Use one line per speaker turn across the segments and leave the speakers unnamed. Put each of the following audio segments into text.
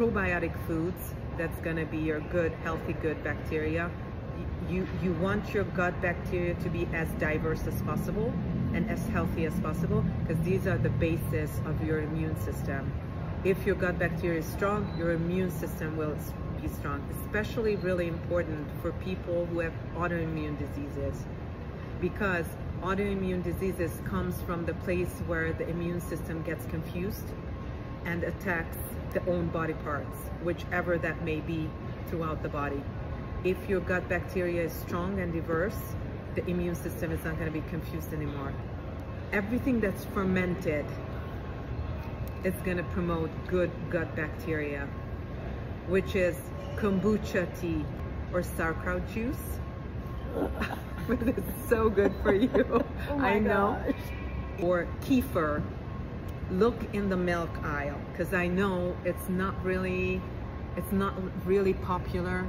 probiotic foods. That's gonna be your good, healthy, good bacteria. You, you want your gut bacteria to be as diverse as possible and as healthy as possible because these are the basis of your immune system. If your gut bacteria is strong, your immune system will be strong, especially really important for people who have autoimmune diseases because autoimmune diseases comes from the place where the immune system gets confused and attacks the own body parts, whichever that may be throughout the body. If your gut bacteria is strong and diverse, the immune system is not going to be confused anymore. Everything that's fermented is going to promote good gut bacteria, which is kombucha tea or sauerkraut juice. it's so good for you.
Oh
I know.
gosh.
Or kefir. Look in the milk aisle because I know it's not really, it's not really popular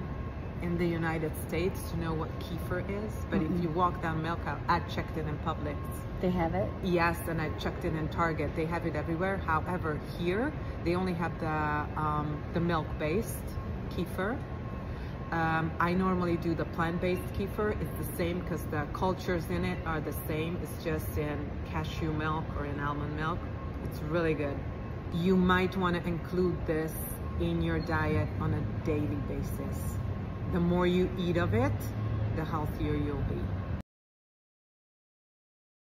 in the United States to know what kefir is. But if you walk down milk aisle, I checked it in Publix.
They have it?
Yes, and I checked it in Target. They have it everywhere. However, here they only have the um, the milk-based kefir. Um, I normally do the plant-based kefir. It's the same because the cultures in it are the same. It's just in cashew milk or in almond milk. It's really good. You might want to include this in your diet on a daily basis. The more you eat of it, the healthier you'll be.